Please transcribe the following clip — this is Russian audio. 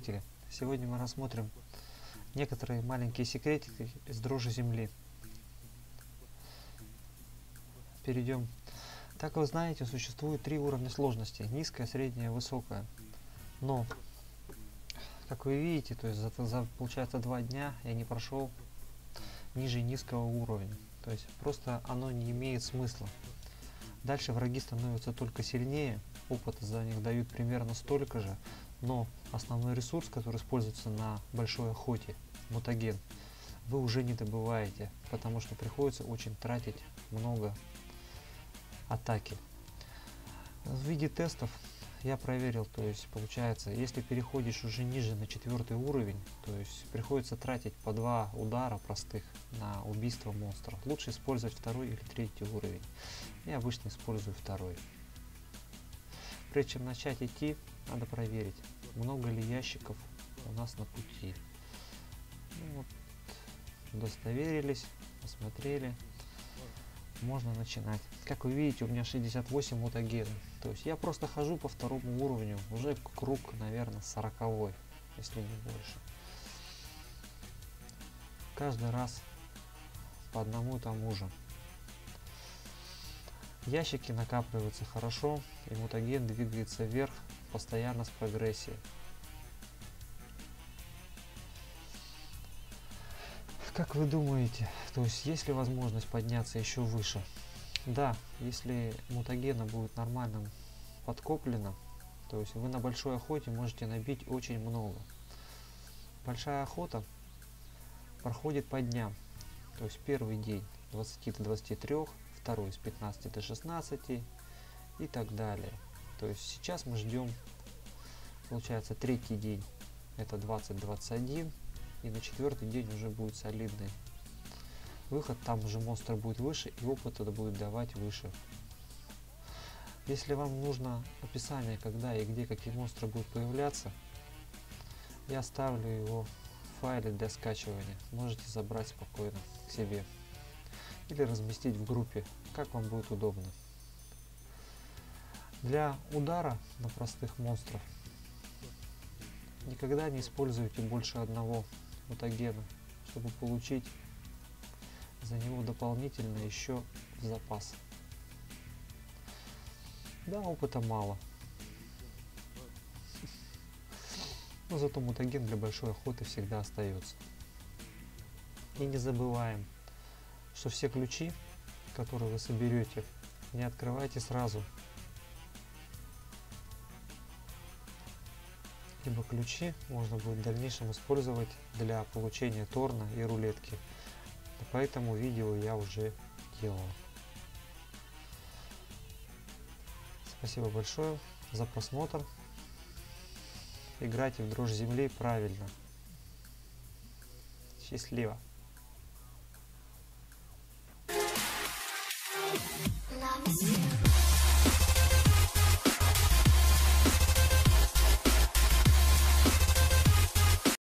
зрители! Сегодня мы рассмотрим некоторые маленькие секретики из дрожи земли. Перейдем. Так вы знаете, существует три уровня сложности. Низкая, средняя, высокая. Но, как вы видите, то есть за, за получается два дня я не прошел ниже низкого уровня. То есть просто оно не имеет смысла. Дальше враги становятся только сильнее, опыт за них дают примерно столько же, но основной ресурс, который используется на большой охоте, мутаген, вы уже не добываете, потому что приходится очень тратить много атаки. В виде тестов я проверил, то есть получается, если переходишь уже ниже на четвертый уровень, то есть приходится тратить по два удара простых на убийство монстров. Лучше использовать второй или третий уровень. Я обычно использую второй. Прежде чем начать идти, надо проверить, много ли ящиков у нас на пути. Ну, вот, удостоверились, посмотрели, можно начинать. Как вы видите, у меня 68 мутагенов. То есть я просто хожу по второму уровню, уже круг, наверное, 40, если не больше. Каждый раз по одному и тому же. Ящики накапливаются хорошо, и мутаген двигается вверх постоянно с прогрессией. Как вы думаете, то есть есть ли возможность подняться еще выше? Да, если мутагена будет нормально подкоплено, то есть вы на большой охоте можете набить очень много. Большая охота проходит по дням. То есть первый день 20 до 23, второй с 15 до 16 и так далее. То есть сейчас мы ждем, получается, третий день, это 20-21, и на четвертый день уже будет солидный выход, там уже монстр будет выше и опыт это будет давать выше. Если вам нужно описание, когда и где какие монстры будут появляться, я оставлю его в файле для скачивания. Можете забрать спокойно к себе или разместить в группе, как вам будет удобно. Для удара на простых монстров никогда не используйте больше одного мутагена, чтобы получить за него дополнительно еще запас. Да, опыта мало. Но зато мутаген для большой охоты всегда остается. И не забываем, что все ключи, которые вы соберете, не открывайте сразу. Ибо ключи можно будет в дальнейшем использовать для получения торна и рулетки. Поэтому видео я уже делал. Спасибо большое за просмотр. Играйте в дрожь земли правильно. Счастливо!